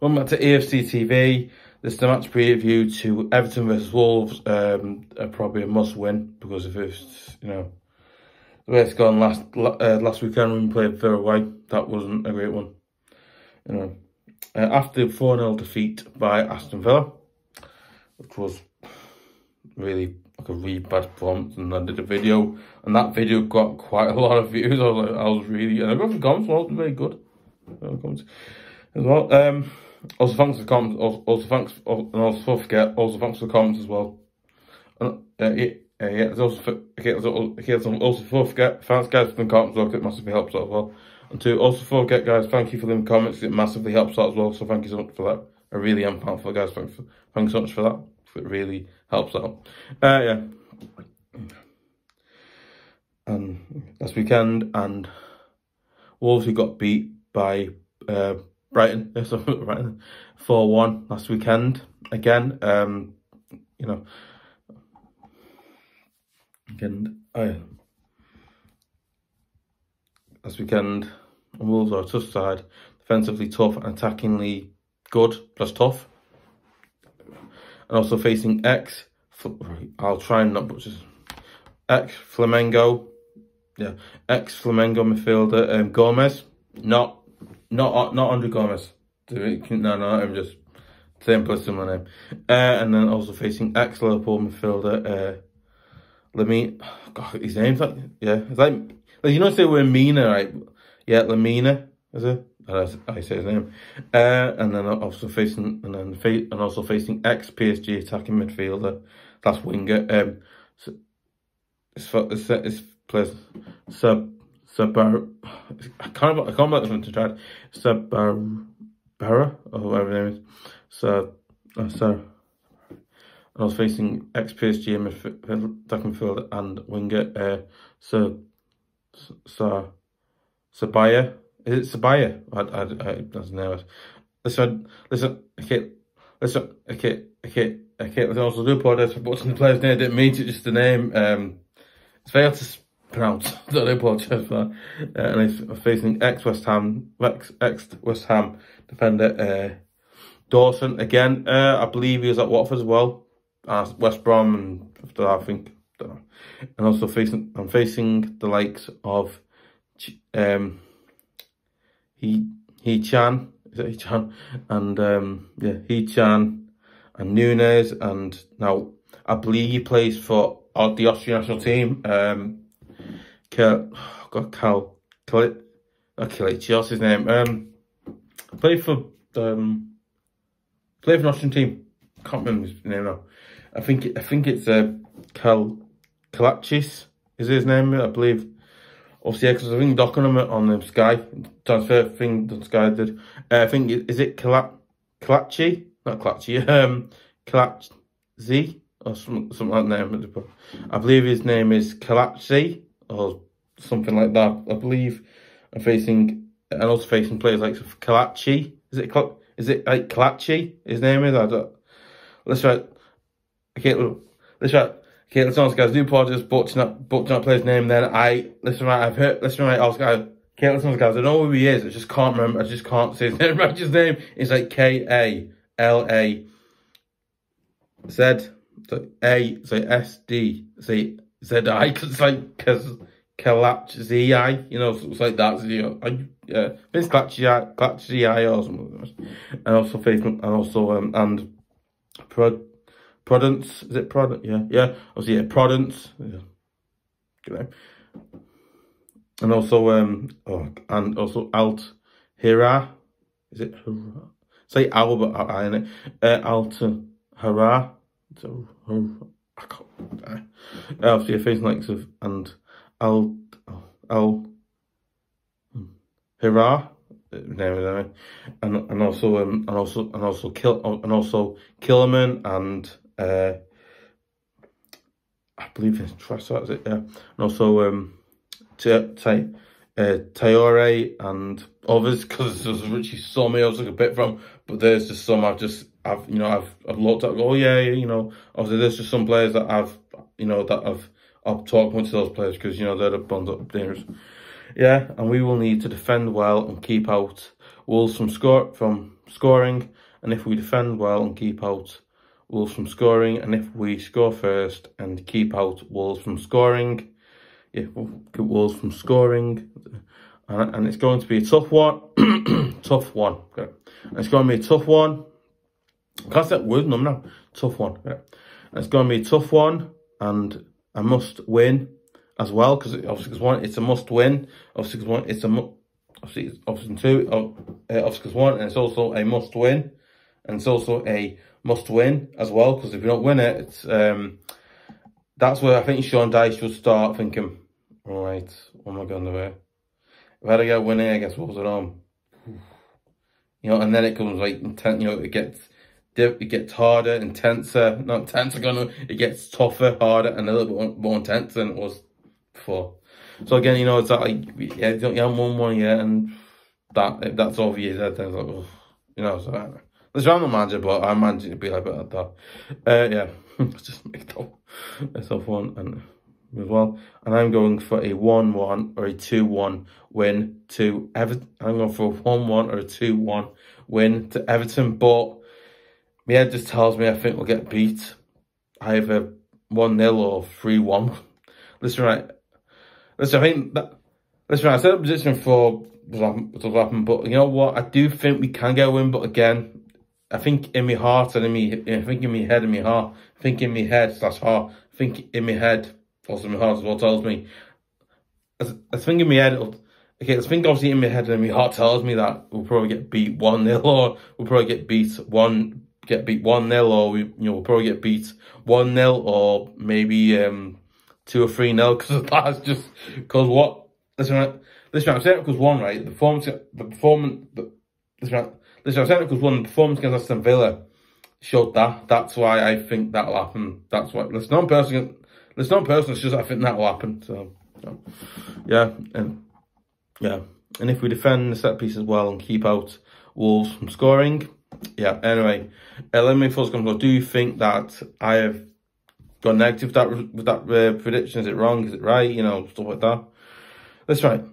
Welcome back to EFC TV. This is the match preview to Everton versus Wolves. Um, probably a must win because if it's, you know, the way it's gone last uh, last weekend when we played Villa away, that wasn't a great one. You know, uh, after the 4 0 defeat by Aston Villa, which was really like a really bad performance, and I did a video, and that video got quite a lot of views. I was like, I was really, and I got the comments, well, it was very good. As well. Um, also, thanks for the comments. Also, also thanks, and also forget. Also, thanks for the comments as well. And, uh, yeah, uh, yeah, there's also, okay, also, also forget. Thanks, guys, for the comments. It massively helps out as well. And to also forget, guys, thank you for the comments. It massively helps out as well. So thank you so much for that. I really am thankful, guys. Thanks, for, thanks so much for that. It really helps out. Uh, yeah. And last weekend, and Wolves who got beat by uh, Brighton, Brighton, 4-1 last weekend. Again, um, you know, again, oh last weekend, Wolves are a tough side, defensively tough and attackingly good, plus tough. And also facing X, I'll try and not butcher X Flamengo, yeah, ex Flamengo midfielder um, Gomes, not not not Andre Gomes. No, no, I'm just same person my name. Uh, and then also facing ex Liverpool midfielder uh, Lamine. God, his name's like yeah, it's like, you know say we're Mina, right? Yeah, Lamina is it? I say his name. Uh, and then also facing and then fa and also facing ex PSG attacking midfielder. That's winger. Um, so it's it's it's plays sub Sabar, I can't, I can't remember the to try Sabara, or whatever his name is. So, uh, so, I was facing ex-PSG attacking midfielder and winger, uh, so, so, Sabaya, is it Sabaya? I, I, I don't know. Listen, listen, okay, listen, okay, okay, okay, let's also do apologize for what's the player's name, I didn't mean to, just the name, um, it's hard to pronounced. I that. Uh, and he's facing ex West Ham, ex ex West Ham defender uh, Dawson again. Uh, I believe he was at Watford as well, uh, West Brom, and after that, I think. And also facing, I'm facing the likes of um, he Hee Chan, is it Hee Chan, and um, yeah, Hee Chan, and Nunes, and now I believe he plays for uh, the Austrian national team. Um, Cal, oh God, Cal, Cal, not Kalichi, what's his name? Um, played for, um, played for an Austrian team. Can't remember his name now. I think, I think it's, uh, Cal, Kalachis is his name, I believe. Obviously, yeah, because I think Doc on him on the Sky, transfer thing that Sky did. Uh, I think, is it Kala, Kalachi? Not Kalachi, um, Kalachi, or something, something like that. I believe his name is Kalachi or something like that. I believe I'm facing and also facing players like Kalachi. Is it is it like Kalachi? His name is. I don't. Let's try. Okay, let's try. Okay, let's honest guys. Do apologize, but not but not player's name. Then I listen right. I've heard. Listen right. I was guys. Okay, listen guys. I know who he is. I just can't remember. I just can't say his name. Right, his name is like K A L A Z. So A. So S D. Say Z-I, because it's like, because Kalach Z-I, you know, it's like that, you know, I, yeah, it's Kalach Z-I, Kalach Z-I or something, and also Facebook, and also, um, and Prod, Prudence, is it Prudence, yeah, yeah, also, yeah, Prudence, yeah, good name, and also, um, oh, and also Alt Hira, is it Hira? Say Albert, I in it, uh, Alta Hara, so, I can't. Uh, obviously, a face likes of and Al Al Hira, name and and also um, and also and also kill and also Killerman and uh, I believe it's Trossard, is it? Yeah, and also um, T T uh, Tayore and others because there's Richie some I was like a bit from, but there's just some I've just I've you know I've I've looked at oh yeah you know. Obviously there's just some players that I've you know that I've I've talked to those players because you know they're the ones up dangerous. Yeah, and we will need to defend well and keep out Wolves from score from scoring, and if we defend well and keep out Wolves from scoring, and if we score first and keep out Wolves from scoring, yeah, keep Wolves from scoring, and, and it's going to be a tough one, tough one. Okay. It's going to be a tough one. Can't say word no, no, tough one. Yeah. It's going to be a tough one, and I must win as well because obviously it's one, it's a must win. Obviously, one, it's a obviously it's option two, uh, obviously one, and it's also a must win, and it's also a must win as well because if you don't win it, it's um, that's where I think Sean Dyche should start thinking, all right, what am I going to do? If I get winning, I guess Wolves at home. You know, and then it comes like intent. You know, it gets it gets harder, intenser. Not intenser, gonna. It gets tougher, harder, and a little bit more intense than it was before. So again, you know, it's like yeah, you don't have one one yet, and that that's over your head. Then like, oh, you know, so. I, Let's I'm the manager, but I imagine it'd be like that. Uh, yeah, just make it myself one and move well. And I'm going for a 1-1 or a 2-1 win to Everton. I'm going for a 1-1 or a 2-1 win to Everton. But my head just tells me I think we'll get beat either 1-0 or 3-1. Listen, right. Listen, I think that... Listen, right, I said a position for what's happened, but you know what? I do think we can get a win, but again, I think in my heart and in me, I think in my head and my heart, I think in my head slash heart, I think in my head, also my heart as well tells me, I, I think in my head, okay, I think obviously in my head and my heart tells me that we'll probably get beat 1-0 or we'll probably get beat 1, get beat 1-0 or we, you know, we'll probably get beat 1-0 or maybe um, 2 or 3-0 because that's just, because what, listen, listen, I'm saying because one, right, the performance, the performance, the, listen, Listen, I said it because one performance against Aston Villa showed that. That's why I think that'll happen. That's why. Listen, not person. Listen, not person. It's just I think that'll happen. So, so, yeah, and yeah, and if we defend the set piece as well and keep out Wolves from scoring, yeah. Anyway, uh, let me first come. Do you think that I have gone negative with that with that uh, prediction? Is it wrong? Is it right? You know, stuff like that. That's right.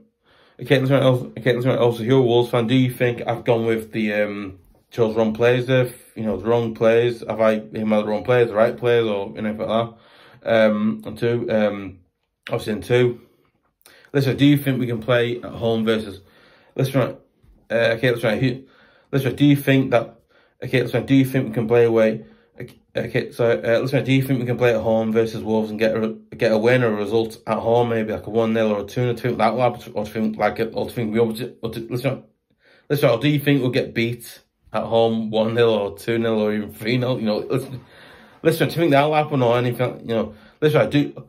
Okay, let's also, okay, let's also, you're a Wolves fan. Do you think I've gone with the um chose wrong players if you know the wrong players? Have I him the wrong players, the right players, or anything like that? Um, and two, um, obviously in two. Listen, do you think we can play at home versus? Let's try. Uh, okay, let's try. Let's. Do you think that? Okay, let's. Do you think we can play away? Okay, so uh, listen, do you think we can play at home versus Wolves and get a get a win or a result at home, maybe like a one 0 or a two 0 two? That will happen, or do you think like or do you think we? Or to listen, listen, do you think we'll get beat at home one 0 or two 0 or even three 0 You know, listen, listen, do you think that'll happen or anything? You know, listen, I do.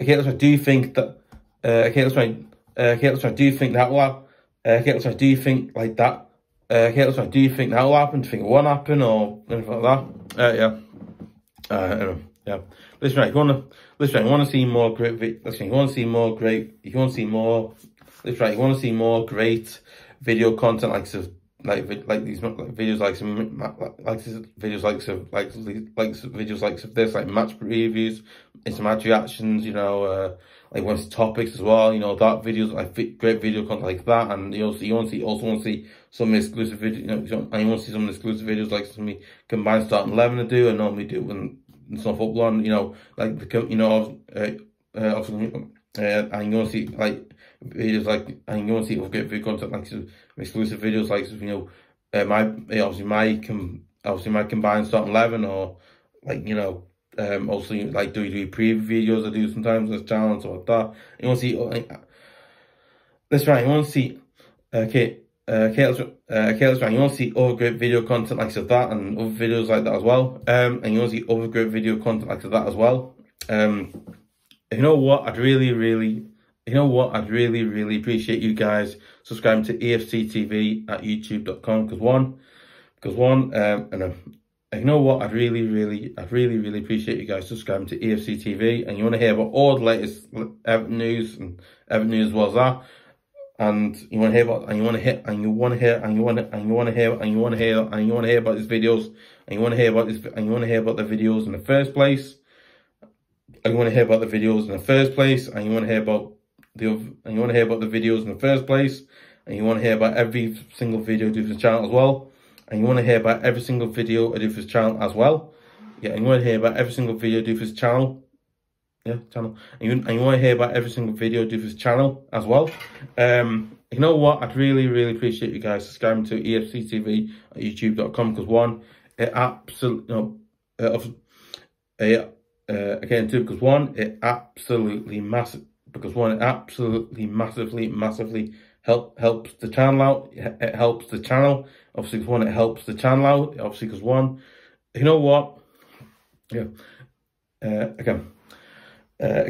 Okay, listen, do you think that? Uh, okay, listen, uh, okay, listen, do you think that will? Happen? Uh, okay, listen, do you think like that? Uh, okay, listen, do you think that will happen? Do you think it won't happen or anything like that? Uh, yeah. Uh, yeah. Listen, right, you wanna listen, right, you wanna see more great. Listen, you wanna see more great. You wanna see more, listen, right, you wanna see more great video content like so, like like these like videos like some like, videos like so like like videos like this like match previews, it's match reactions. You know, uh, like when it's topics as well. You know that videos like great video content like that, and you also you want to see also want to see some exclusive videos. You know, and you want to see some exclusive videos like some me combined starting eleven to do. and normally do when it's not football. You know, like the you know, uh, uh, obviously, uh, and you want to see like videos like and you want to see great video content like some exclusive videos like you know, uh, my obviously my com obviously my combined starting eleven or like you know um, also, like, do preview videos I do sometimes as channels or like that. You want to see, like, that's right, you want to see, okay, uh, okay, uh, let's right, you want to see other great video content like that and other videos like that as well. Um, and you want to see other great video content like that as well. Um, you know what, I'd really, really, you know what, I'd really, really appreciate you guys subscribing to EFC TV at youtube.com because one, because one, um, and um, you know what? I'd really, really, I really, really appreciate you guys subscribing to EFC TV, and you want to hear about all the latest Everton news and Everton news as well as that. And you want to hear about, and you want to hear, and you want to hear, and you want to, and you want to hear, and you want to hear, and you want to hear about these videos, and you want to hear about this, and you want to hear about the videos in the first place. And you want to hear about the videos in the first place, and you want to hear about the, and you want to hear about the videos in the first place, and you want to hear about every single video for the channel as well, and you want to hear about every single video I do for the channel as well, yeah, and you want to hear about every single video I do for this channel, yeah, channel, and you, and you want to hear about every single video I do for this channel as well, um, you know what, I'd really, really appreciate you guys subscribing to EFCTV at youtube.com, because one, it absolutely, you know, uh, uh, uh, again, two, because one, it absolutely massive, because one, it absolutely massively, massively help helps the channel out. It helps the channel. Obviously, one, it helps the channel out. Obviously, because one, you know what? Yeah. Uh, again, uh,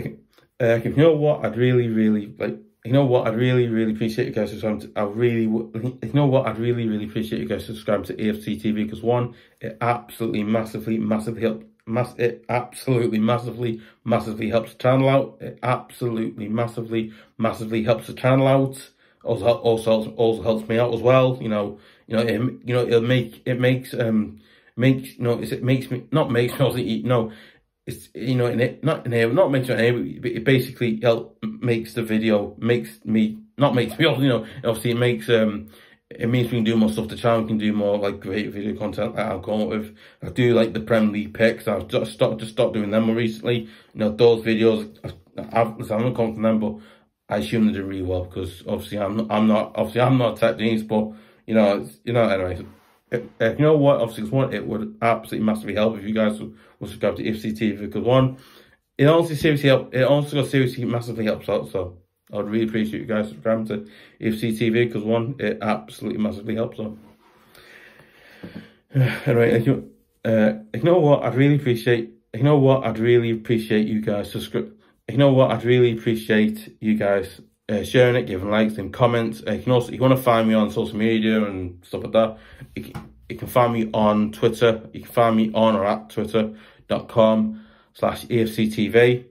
uh, you know what? I'd really, really like. You know what? I'd really, really appreciate you guys subscribing. To, I really, you know what? I'd really, really appreciate you guys subscribing to EFC TV because one, it absolutely massively, massively helps mass it absolutely massively massively helps the channel out it absolutely massively massively helps the channel out also also also helps me out as well you know you know it, you know it'll make it makes um makes you know it makes me not makes me you know it's you know it not in not makes me but it basically help makes the video makes me not makes me you know obviously it makes um it means we can do more stuff. The channel can do more like great video content like I've gone with. I do like the Premier League picks. I've just started to stop doing them more recently. You know, those videos, I've, I've, I haven't come from them, but I assume they did really well because obviously I'm I'm not, obviously I'm not tech genius, but you know, you know, anyway. If, if you know what, obviously, one, it would absolutely massively help if you guys would, subscribe to EFCTV because one, it honestly seriously help, it also seriously massively helps out, so. I would really appreciate you guys subscribing to EFCTV because one, it absolutely massively helps them. anyway, you, uh, you know what, I'd really appreciate, you know what, I'd really appreciate you guys subscribe. You know what, I'd really appreciate you guys uh, sharing it, giving likes and comments. Uh, you can also, if you want to find me on social media and stuff like that, you can, you can find me on Twitter. You can find me on or at twitter.com slash EFCTV.